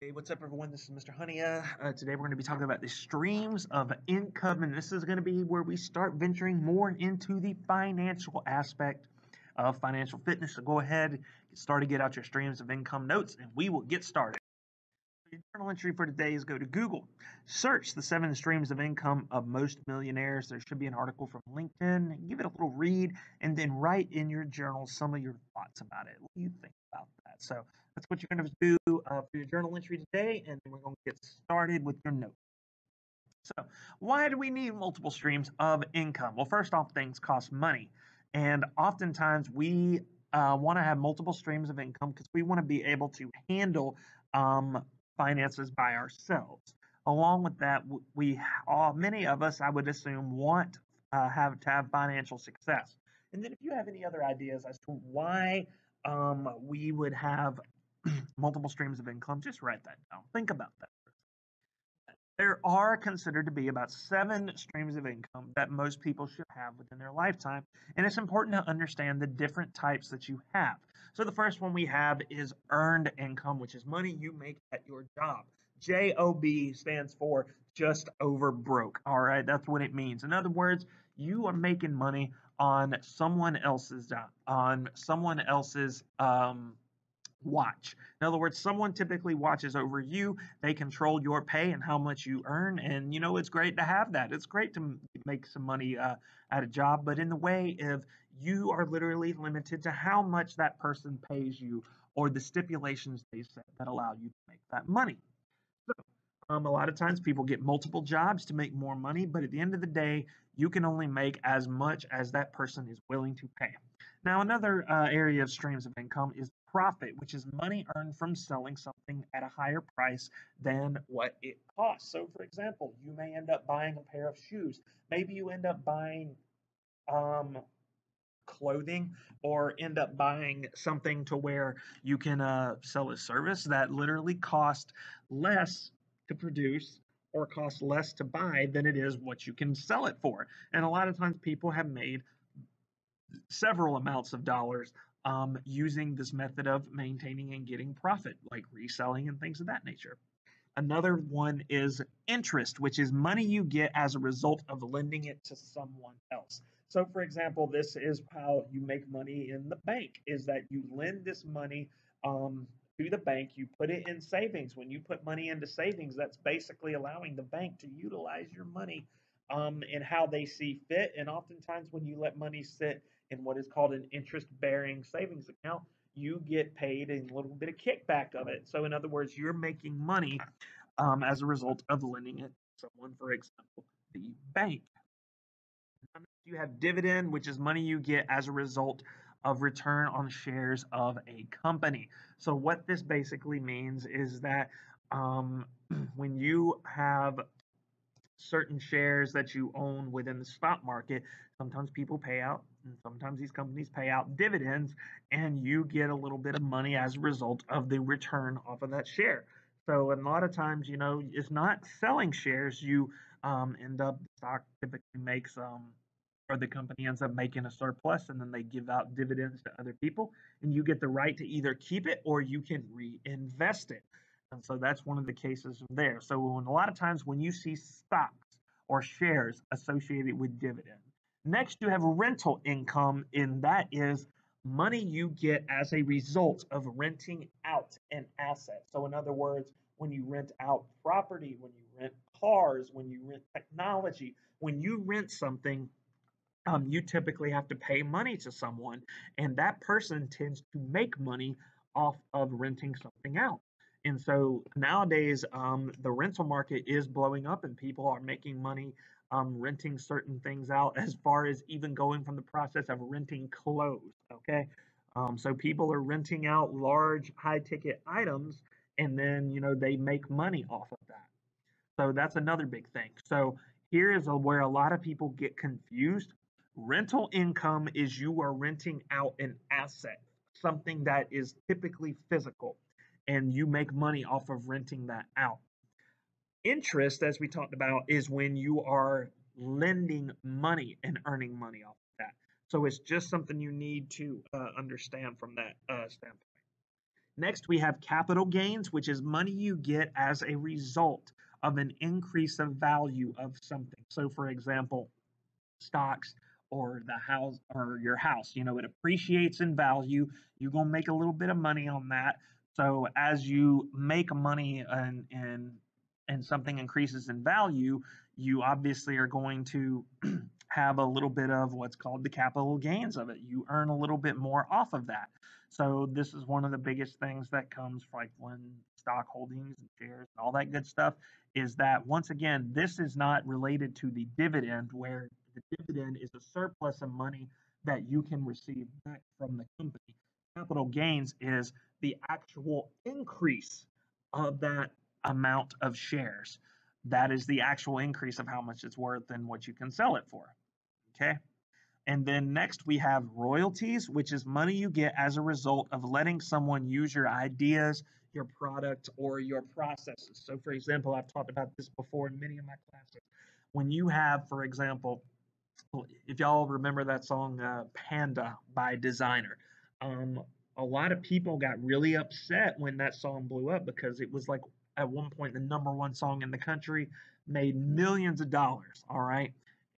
Hey, what's up, everyone? This is Mr. Honea. Uh, today we're going to be talking about the streams of income, and this is going to be where we start venturing more into the financial aspect of financial fitness. So go ahead, get started, get out your streams of income notes, and we will get started. The journal entry for today is go to Google, search the seven streams of income of most millionaires. There should be an article from LinkedIn. Give it a little read, and then write in your journal some of your thoughts about it. What do you think about that? So that's what you're going to do uh, for your journal entry today, and then we're going to get started with your notes. So, why do we need multiple streams of income? Well, first off, things cost money, and oftentimes we uh, want to have multiple streams of income because we want to be able to handle um, finances by ourselves. Along with that, we all many of us, I would assume, want uh, have to have financial success. And then, if you have any other ideas as to why um, we would have multiple streams of income, just write that down. Think about that. There are considered to be about seven streams of income that most people should have within their lifetime, and it's important to understand the different types that you have. So, the first one we have is earned income, which is money you make at your job. JOB stands for just over broke. All right, that's what it means. In other words, you are making money on someone else's job, on someone else's um, watch. In other words, someone typically watches over you. They control your pay and how much you earn. And, you know, it's great to have that. It's great to make some money uh, at a job, but in the way of you are literally limited to how much that person pays you or the stipulations they set that allow you to make that money. So, um, a lot of times people get multiple jobs to make more money, but at the end of the day, you can only make as much as that person is willing to pay. Now, another uh, area of streams of income is profit, which is money earned from selling something at a higher price than what it costs. So, for example, you may end up buying a pair of shoes. Maybe you end up buying um, clothing or end up buying something to where you can uh, sell a service that literally cost less to produce or cost less to buy than it is what you can sell it for. And a lot of times people have made several amounts of dollars um, using this method of maintaining and getting profit, like reselling and things of that nature. Another one is interest, which is money you get as a result of lending it to someone else. So, for example, this is how you make money in the bank: is that you lend this money um, to the bank, you put it in savings. When you put money into savings, that's basically allowing the bank to utilize your money um, in how they see fit. And oftentimes, when you let money sit in what is called an interest bearing savings account, you get paid a little bit of kickback of it. So, in other words, you're making money um, as a result of lending it to someone, for example, the bank. You have dividend, which is money you get as a result of return on shares of a company. So, what this basically means is that um, when you have certain shares that you own within the stock market, sometimes people pay out and sometimes these companies pay out dividends and you get a little bit of money as a result of the return off of that share. So a lot of times, you know, it's not selling shares. You um, end up stock typically makes um, or the company ends up making a surplus and then they give out dividends to other people and you get the right to either keep it or you can reinvest it. And so that's one of the cases there. So when, a lot of times when you see stocks or shares associated with dividends, next you have rental income, and that is money you get as a result of renting out an asset. So in other words, when you rent out property, when you rent cars, when you rent technology, when you rent something, um, you typically have to pay money to someone, and that person tends to make money off of renting something out. And so nowadays, um, the rental market is blowing up and people are making money um, renting certain things out as far as even going from the process of renting clothes. Okay. Um, so people are renting out large high ticket items and then, you know, they make money off of that. So that's another big thing. So here is a, where a lot of people get confused. Rental income is you are renting out an asset, something that is typically physical and you make money off of renting that out. Interest, as we talked about, is when you are lending money and earning money off of that. So it's just something you need to uh, understand from that uh, standpoint. Next, we have capital gains, which is money you get as a result of an increase of value of something. So, for example, stocks or the house or your house, you know, it appreciates in value. You're going to make a little bit of money on that. So, as you make money and, and, and something increases in value, you obviously are going to have a little bit of what's called the capital gains of it. You earn a little bit more off of that. So this is one of the biggest things that comes like when stock holdings and shares and all that good stuff is that once again, this is not related to the dividend where the dividend is a surplus of money that you can receive back from the company. Capital gains is the actual increase of that amount of shares. That is the actual increase of how much it's worth and what you can sell it for. Okay. And then next we have royalties, which is money you get as a result of letting someone use your ideas, your product, or your processes. So, for example, I've talked about this before in many of my classes. When you have, for example, if y'all remember that song uh, Panda by Desiigner, um, a lot of people got really upset when that song blew up because it was like at one point the number one song in the country, made millions of dollars. All right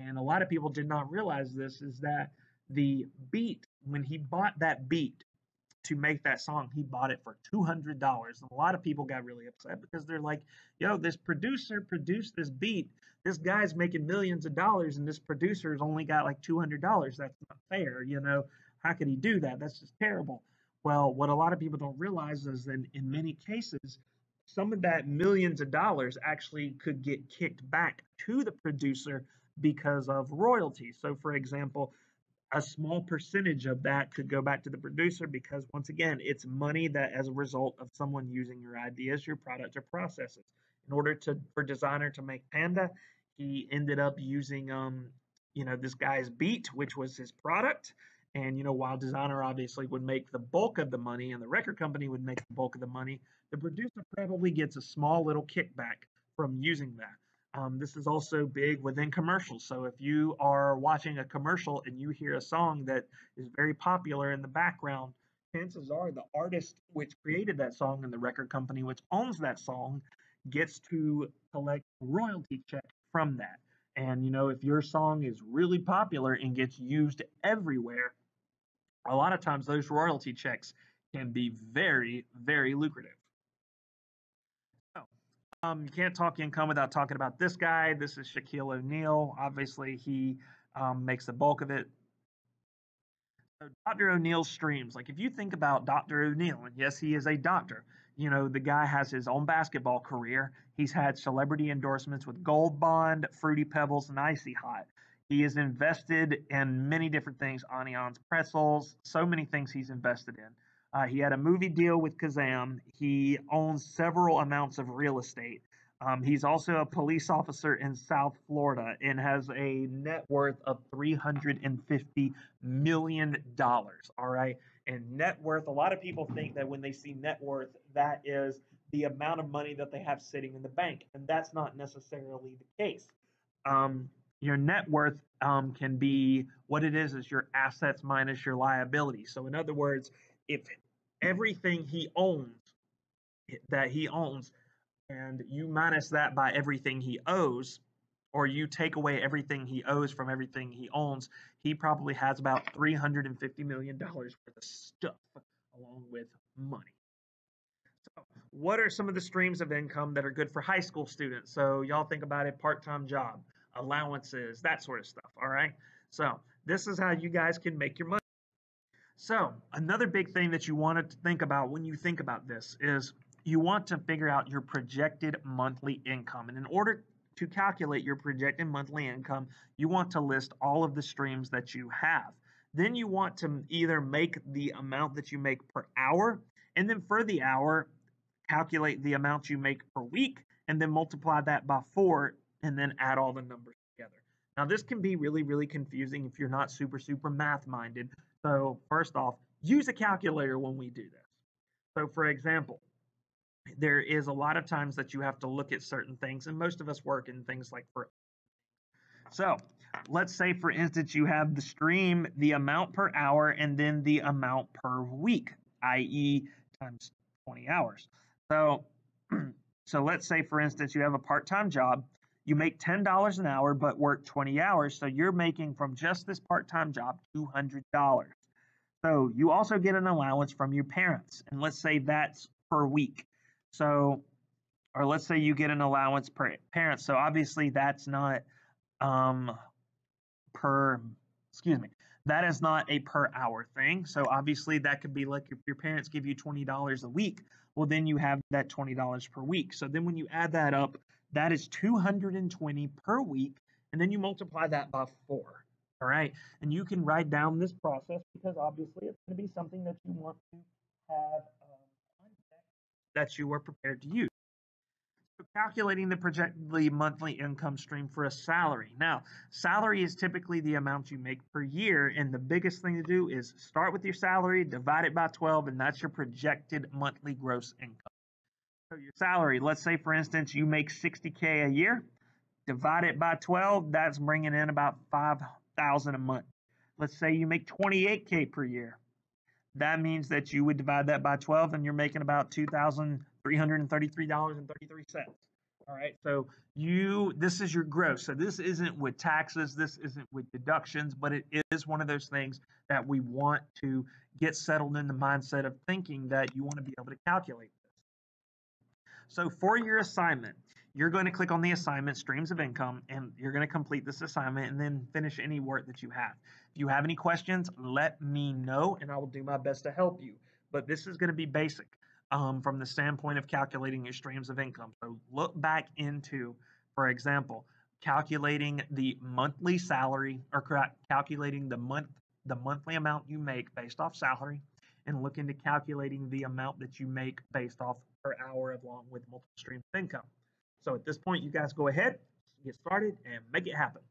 and a lot of people did not realize this, is that the beat, when he bought that beat to make that song, he bought it for $200. And a lot of people got really upset because they're like, yo, this producer produced this beat. This guy's making millions of dollars, and this producer's only got like $200. That's not fair. You know, how could he do that? That's just terrible. Well, what a lot of people don't realize is that in many cases, some of that millions of dollars actually could get kicked back to the producer because of royalties. So, for example, a small percentage of that could go back to the producer because, once again, it's money that as a result of someone using your ideas, your product, or processes. In order to for Desiigner to make Panda, he ended up using um, you know, this guy's beat, which was his product. And you know, while Desiigner obviously would make the bulk of the money and the record company would make the bulk of the money, the producer probably gets a small little kickback from using that. Um, this is also big within commercials. So if you are watching a commercial and you hear a song that is very popular in the background, chances are the artist which created that song and the record company which owns that song gets to collect royalty check from that. And you know, if your song is really popular and gets used everywhere, a lot of times those royalty checks can be very, very lucrative. Um, you can't talk income without talking about this guy. This is Shaquille O'Neal. Obviously, he um, makes the bulk of it. Dr. O'Neal's streams. Like, if you think about Dr. O'Neal, and yes, he is a doctor, you know, the guy has his own basketball career. He's had celebrity endorsements with Gold Bond, Fruity Pebbles, and Icy Hot. He is invested in many different things, Onions Pretzels, so many things he's invested in. Uh, he had a movie deal with Kazam. He owns several amounts of real estate. Um, he's also a police officer in South Florida and has a net worth of $350 million. All right. And net worth, a lot of people think that when they see net worth, that is the amount of money that they have sitting in the bank. And that's not necessarily the case. Um, your net worth um, can be what it is is your assets minus your liability. So, in other words, if everything he owns that he owns and you minus that by everything he owes or you take away everything he owes from everything he owns he probably has about 350 million dollars worth of stuff along with money. So what are some of the streams of income that are good for high school students? So y'all think about it part-time job allowances that sort of stuff all right? So this is how you guys can make your money. So, another big thing that you want to think about when you think about this is you want to figure out your projected monthly income. And in order to calculate your projected monthly income, you want to list all of the streams that you have. Then you want to either make the amount that you make per hour, and then for the hour, calculate the amount you make per week, and then multiply that by four, and then add all the numbers together. Now, this can be really, really confusing if you're not super, super math minded. So first off, use a calculator when we do this. So for example, there is a lot of times that you have to look at certain things, and most of us work in things like for. So let's say, for instance, you have the stream, the amount per hour, and then the amount per week, i.e., times 20 hours. So, so let's say, for instance, you have a part-time job. You make $10 an hour, but work 20 hours. So you're making from just this part-time job $200. So you also get an allowance from your parents. And let's say that's per week. So, or let's say you get an allowance per parent. So obviously that's not um, per, excuse me, that is not a per hour thing. So obviously that could be like if your parents give you $20 a week, well then you have that $20 per week. So then when you add that up, that is 220 per week and then you multiply that by 4. All right? And you can write down this process because obviously it's going to be something that you want to have that you are prepared to use calculating the projected monthly income stream for a salary. Now, salary is typically the amount you make per year, and the biggest thing to do is start with your salary, divide it by 12, and that's your projected monthly gross income. So your salary, let's say for instance you make 60k a year, divide it by 12, that's bringing in about 5,000 a month. Let's say you make 28k per year. That means that you would divide that by 12 and you're making about 2,000 $333.33. All right, so you this is your gross. So this isn't with taxes, this isn't with deductions, but it is one of those things that we want to get settled in the mindset of thinking that you want to be able to calculate this. So for your assignment, you're going to click on the assignment streams of income and you're going to complete this assignment and then finish any work that you have. If you have any questions, let me know and I will do my best to help you. But this is going to be basic um, from the standpoint of calculating your streams of income. So look back into, for example, calculating the monthly salary or calculating the month the monthly amount you make based off salary and look into calculating the amount that you make based off per hour along with multiple streams of income. So at this point, you guys go ahead, get started, and make it happen.